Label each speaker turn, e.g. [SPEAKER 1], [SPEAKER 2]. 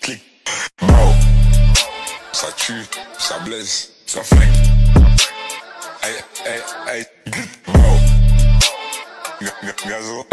[SPEAKER 1] Clic. Bro. Ça tue, ça blesse, ça flingue. Hey, hey, hey. Bro. Gazo.